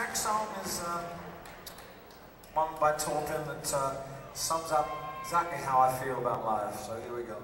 next song is uh, one by Taupin that uh, sums up exactly how I feel about life. So here we go.